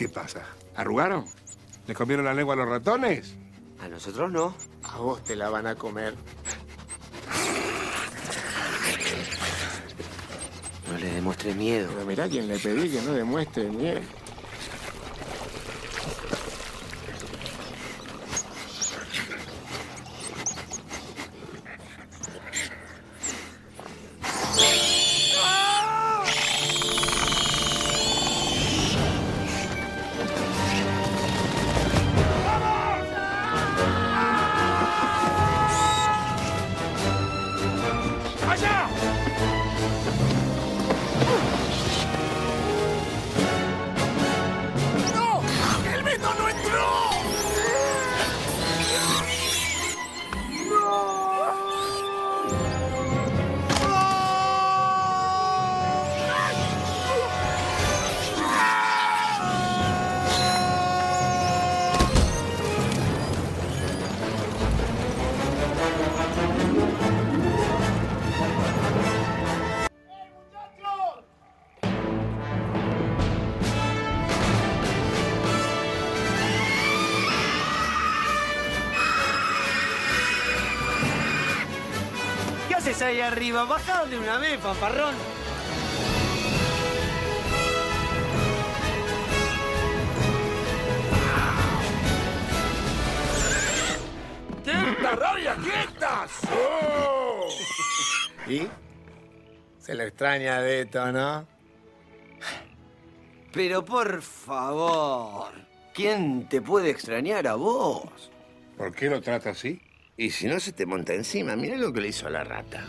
¿Qué pasa? ¿Arrugaron? ¿Les comieron la lengua a los ratones? A nosotros no. A vos te la van a comer. No le demuestre miedo. Pero mirá quién le pedí que no demuestre miedo. ¿Qué haces ahí arriba? Bajá de una vez, paparrón. ¡Quieta, rabia, quietas! ¡Oh! ¿Y? Se lo extraña de esto, ¿no? Pero por favor, ¿quién te puede extrañar a vos? ¿Por qué lo trata así? Y si no se te monta encima, mira lo que le hizo a la rata.